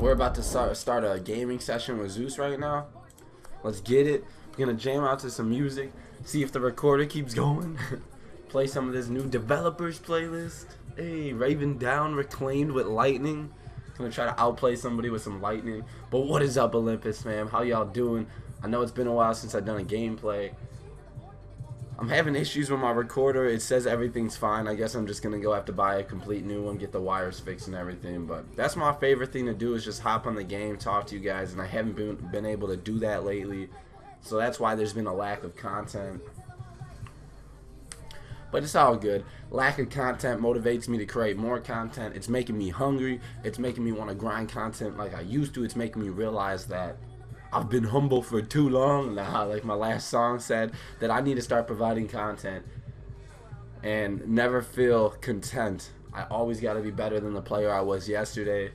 We're about to start start a gaming session with Zeus right now. Let's get it. We're gonna jam out to some music. See if the recorder keeps going. Play some of this new developers playlist. Hey, Raven down reclaimed with lightning. Gonna try to outplay somebody with some lightning. But what is up, Olympus fam? How y'all doing? I know it's been a while since I've done a gameplay. I'm having issues with my recorder. It says everything's fine. I guess I'm just gonna go have to buy a complete new one, get the wires fixed and everything. But that's my favorite thing to do is just hop on the game, talk to you guys, and I haven't been been able to do that lately. So that's why there's been a lack of content. But it's all good. Lack of content motivates me to create more content. It's making me hungry. It's making me want to grind content like I used to. It's making me realize that I've been humble for too long now. Like my last song said, that I need to start providing content and never feel content. I always got to be better than the player I was yesterday.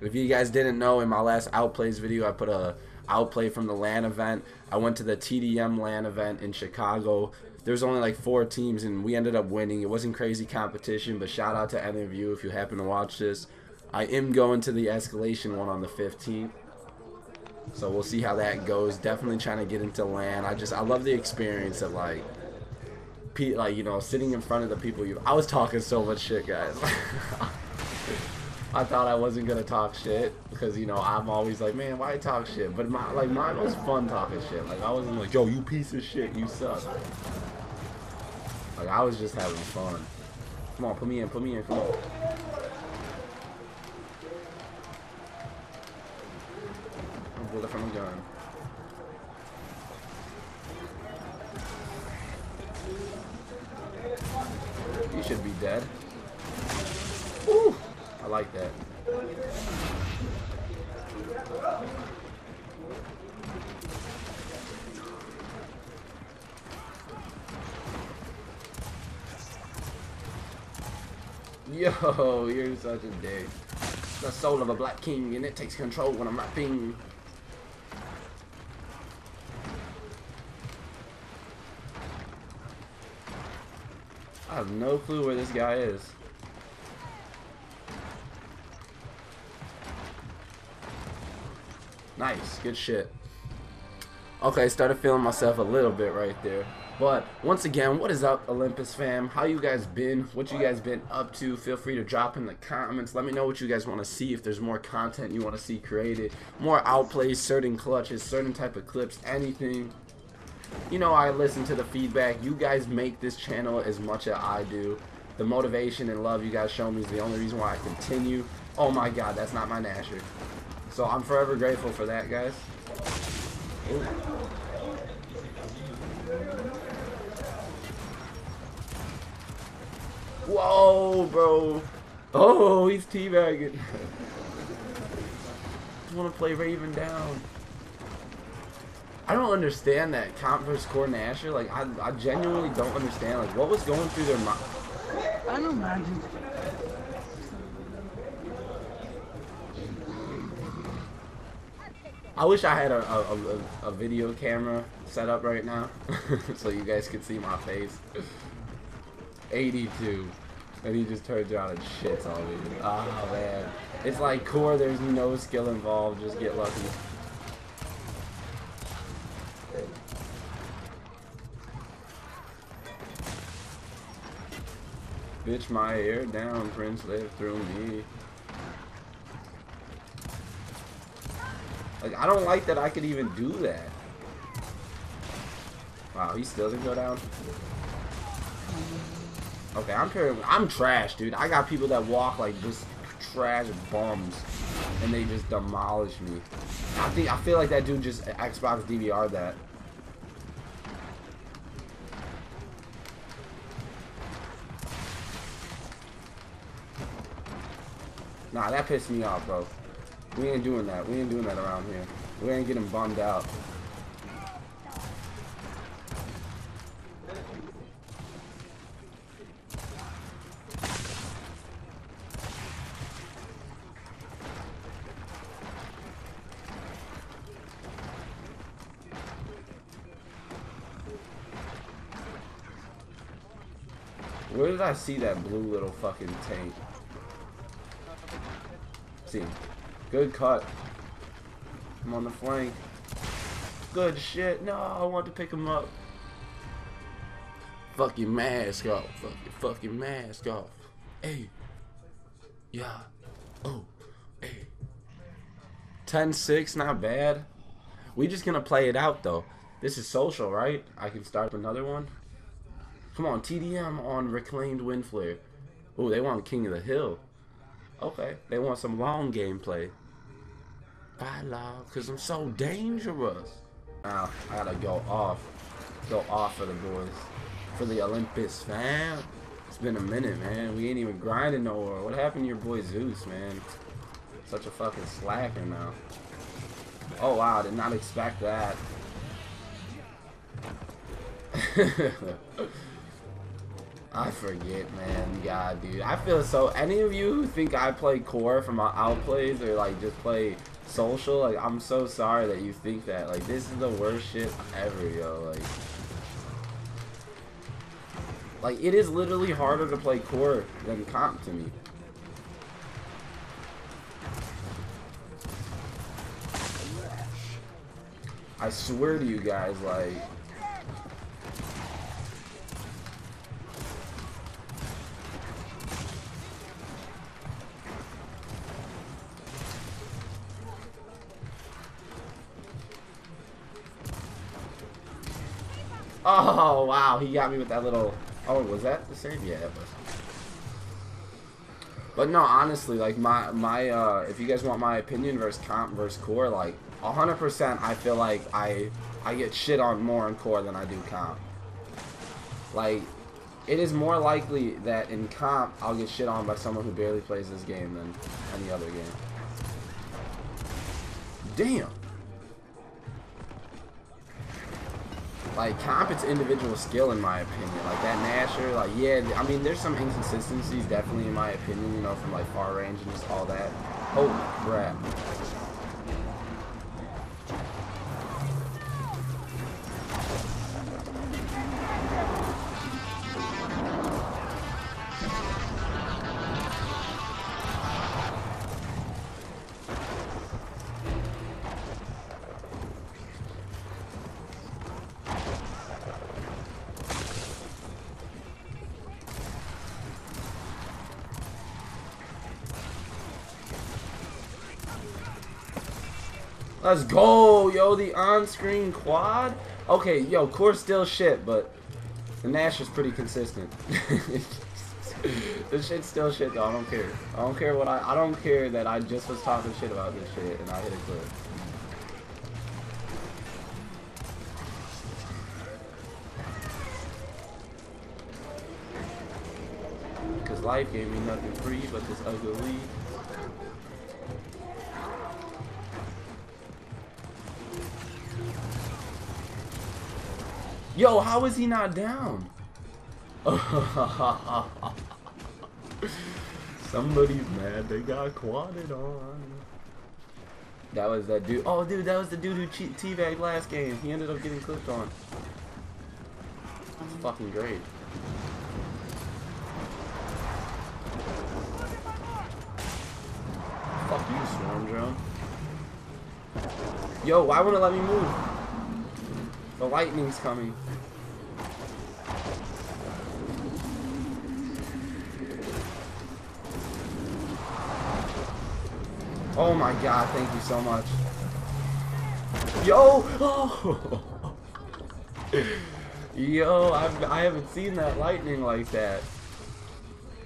If you guys didn't know, in my last outplays video, I put a outplay from the LAN event. I went to the TDM LAN event in Chicago. There's only like four teams, and we ended up winning. It wasn't crazy competition, but shout out to any of you if you happen to watch this. I am going to the escalation one on the 15th. So we'll see how that goes. Definitely trying to get into land. I just I love the experience of like, pe like you know, sitting in front of the people you. I was talking so much shit, guys. I thought I wasn't gonna talk shit because you know I'm always like, man, why talk shit? But my like mine was fun talking shit. Like I wasn't like, yo, you piece of shit, you suck. Like I was just having fun. Come on, put me in, put me in, come on. You should be dead. Ooh, I like that. Yo, you're such a dick. The soul of a black king, and it takes control when I'm rapping. I have no clue where this guy is. Nice, good shit. Okay, started feeling myself a little bit right there. But once again, what is up, Olympus fam? How you guys been? What you guys been up to? Feel free to drop in the comments. Let me know what you guys want to see. If there's more content you want to see created, more outplays, certain clutches, certain type of clips, anything. You know, I listen to the feedback. You guys make this channel as much as I do. The motivation and love you guys show me is the only reason why I continue. Oh my God, that's not my Gnasher. So I'm forever grateful for that, guys. Ooh. Whoa, bro. Oh, he's teabagging. I want to play Raven down. I don't understand that comp versus Core Gnasher. Like, I, I genuinely don't understand. Like, what was going through their mind? I don't imagine. I wish I had a, a, a, a video camera set up right now so you guys could see my face. 82. And he just turns around and shits on me. Oh man. It's like core, there's no skill involved, just get lucky. Bitch my hair down, Prince lived through me. Like I don't like that I could even do that. Wow, he still doesn't go down. Okay, I'm I'm trash, dude. I got people that walk like just trash bums, and they just demolish me. I think I feel like that dude just Xbox DVR that. Nah, that pissed me off, bro. We ain't doing that. We ain't doing that around here. We ain't getting bummed out. Where did I see that blue little fucking tank? See. Good cut. I'm on the flank. Good shit. No, I want to pick him up. Fucking mask off. Fucking fucking mask off. Hey. Yeah. Oh. Hey. 10-6, not bad. We just gonna play it out though. This is social, right? I can start another one. Come on, TDM on reclaimed Windflare. Oh, they want King of the Hill. Okay, they want some long gameplay. Bye, love, because I'm so dangerous. Now, I gotta go off. Go off for the boys. For the Olympus, fam. It's been a minute, man. We ain't even grinding no more. What happened to your boy Zeus, man? Such a fucking slacker now. Oh, wow. Did not expect that. I forget, man. God, dude. I feel so. Any of you who think I play core from outplays or like just play social, like I'm so sorry that you think that. Like this is the worst shit ever, yo. Like, like it is literally harder to play core than comp to me. I swear to you guys, like. Oh, wow, he got me with that little... Oh, was that the same? Yeah, it was. But no, honestly, like, my, my uh, if you guys want my opinion versus comp versus core, like, 100% I feel like I, I get shit on more in core than I do comp. Like, it is more likely that in comp, I'll get shit on by someone who barely plays this game than any other game. Damn. Like comp it's individual skill in my opinion. Like that Gnasher, like yeah, I mean there's some inconsistencies definitely in my opinion, you know, from like far range and just all that. Holy crap. Let's go, yo, the on-screen quad. Okay, yo, core still shit, but the Nash is pretty consistent. this shit's still shit though, I don't care. I don't care what I, I don't care that I just was talking shit about this shit and I hit a clip. Cause life gave me nothing free but this ugly Yo, how is he not down? Somebody's mad they got quadded on. That was that dude. Oh, dude, that was the dude who cheat teabagged last game. He ended up getting clipped on. Fucking great. Fuck you, Swarm Drone. Yo, why wouldn't it let me move? The lightning's coming. Oh my god, thank you so much. Yo! Oh! Yo, I've, I haven't seen that lightning like that.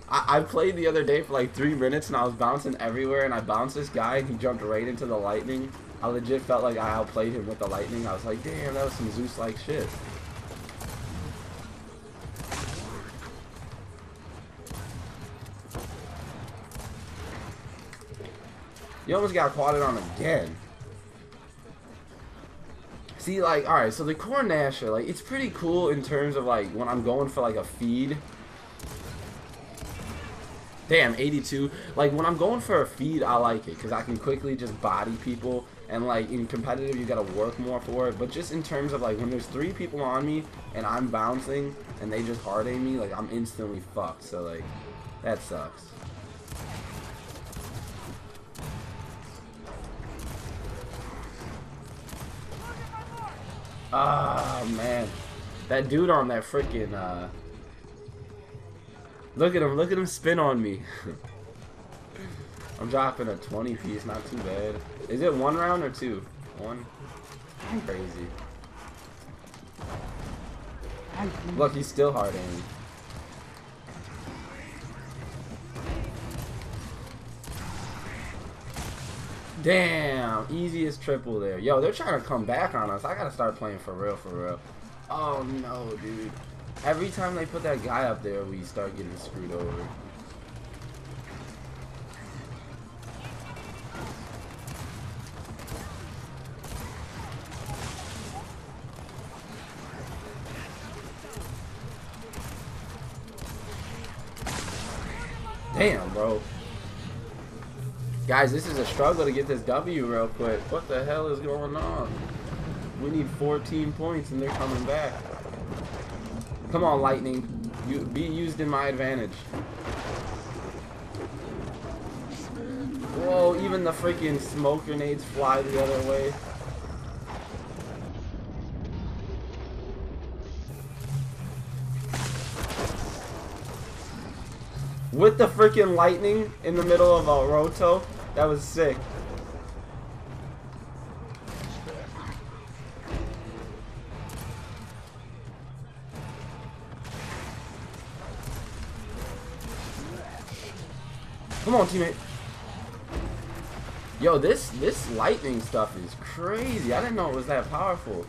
I, I played the other day for like three minutes and I was bouncing everywhere and I bounced this guy and he jumped right into the lightning. I legit felt like I outplayed him with the lightning. I was like, damn, that was some Zeus-like shit. You almost got quadded on again. See, like, alright, so the Core Gnasher, like, it's pretty cool in terms of, like, when I'm going for, like, a feed. Damn, 82. Like, when I'm going for a feed, I like it, because I can quickly just body people, and, like, in competitive, you gotta work more for it, but just in terms of, like, when there's three people on me, and I'm bouncing, and they just hard aim me, like, I'm instantly fucked, so, like, that sucks. Ah, oh, man. That dude on that freaking, uh, Look at him! Look at him spin on me. I'm dropping a 20 piece, not too bad. Is it one round or two? One. I'm Crazy. Look, he's still hard aiming. Damn, easiest triple there. Yo, they're trying to come back on us. I gotta start playing for real, for real. Oh no, dude. Every time they put that guy up there, we start getting screwed over. Damn, bro. Guys, this is a struggle to get this W real quick. What the hell is going on? We need 14 points and they're coming back. Come on, Lightning. You Be used in my advantage. Whoa, even the freaking smoke grenades fly the other way. With the freaking lightning in the middle of a roto. That was sick. Come on, teammate. Yo, this this lightning stuff is crazy. I didn't know it was that powerful.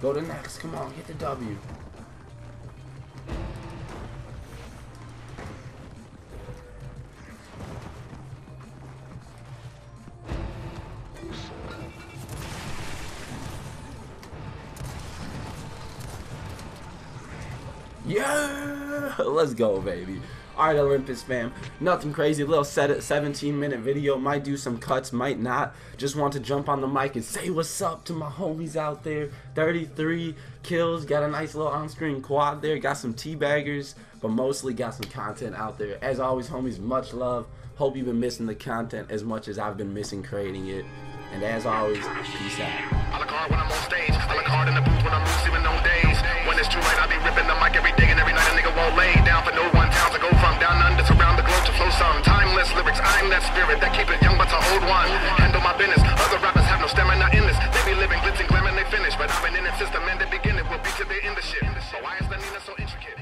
Go to next. Come on, get the W. Yeah! Let's go, baby. Alright, Olympus fam. Nothing crazy. Little set 17 minute video. Might do some cuts, might not. Just want to jump on the mic and say what's up to my homies out there. 33 kills. Got a nice little on screen quad there. Got some teabaggers, but mostly got some content out there. As always, homies, much love. Hope you've been missing the content as much as I've been missing creating it. And as always, peace out you right, I be ripping the mic every day and every night. A nigga won't lay down for no one town to go from down under to around the globe to flow some. Timeless lyrics, I'm that spirit that keep it young but to old one. Handle my business, other rappers have no stamina in this. They be living glitz and glam and they finish, but I've been in it since the men that begin it. Will be to they end of shit. So why is the Nina so intricate?